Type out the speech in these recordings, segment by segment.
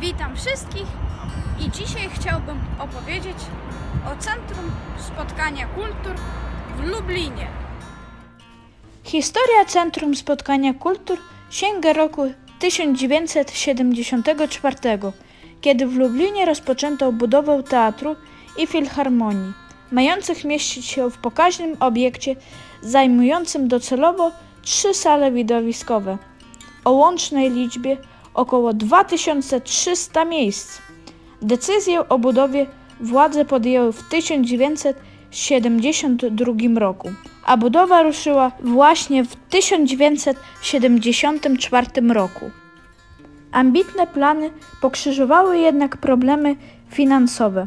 Witam wszystkich i dzisiaj chciałbym opowiedzieć o Centrum Spotkania Kultur w Lublinie. Historia Centrum Spotkania Kultur sięga roku 1974, kiedy w Lublinie rozpoczęto budowę teatru i filharmonii, mających mieścić się w pokaźnym obiekcie zajmującym docelowo trzy sale widowiskowe o łącznej liczbie około 2300 miejsc. Decyzję o budowie władze podjęły w 1972 roku, a budowa ruszyła właśnie w 1974 roku. Ambitne plany pokrzyżowały jednak problemy finansowe.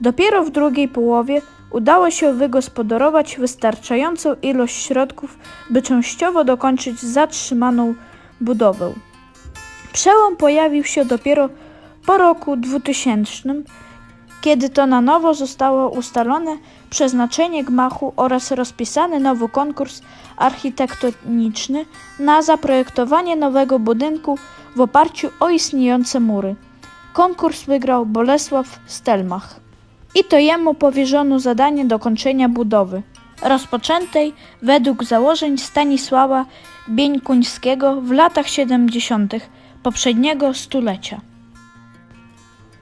Dopiero w drugiej połowie udało się wygospodarować wystarczającą ilość środków, by częściowo dokończyć zatrzymaną budowę. Przełom pojawił się dopiero po roku 2000, kiedy to na nowo zostało ustalone przeznaczenie gmachu oraz rozpisany nowy konkurs architektoniczny na zaprojektowanie nowego budynku w oparciu o istniejące mury. Konkurs wygrał Bolesław Stelmach. I to jemu powierzono zadanie dokończenia budowy, rozpoczętej według założeń Stanisława Bieńkuńskiego w latach 70. poprzedniego stulecia.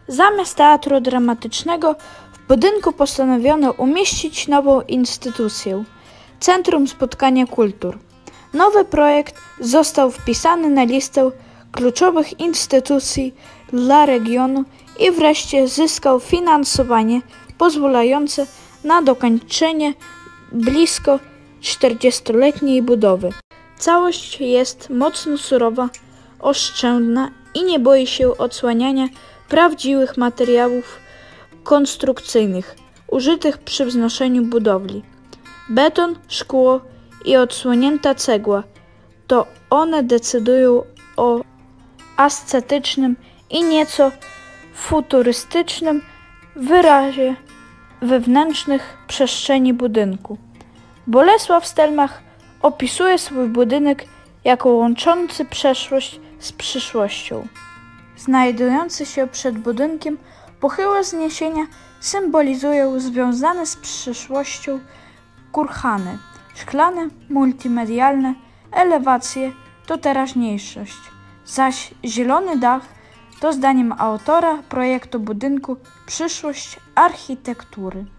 Zamiast teatru dramatycznego w budynku postanowiono umieścić nową instytucję Centrum Spotkania Kultur. Nowy projekt został wpisany na listę kluczowych instytucji dla regionu i wreszcie zyskał finansowanie pozwalające na dokończenie blisko 40-letniej budowy. Całość jest mocno surowa, oszczędna i nie boi się odsłaniania prawdziwych materiałów konstrukcyjnych użytych przy wznoszeniu budowli. Beton, szkło i odsłonięta cegła to one decydują o ascetycznym i nieco futurystycznym wyrazie wewnętrznych przestrzeni budynku. Bolesław Stelmach opisuje swój budynek jako łączący przeszłość z przyszłością. Znajdujący się przed budynkiem pochyłe zniesienia symbolizują związane z przyszłością kurhany, szklane, multimedialne, elewacje to teraźniejszość, zaś zielony dach to zdaniem autora projektu budynku przyszłość architektury.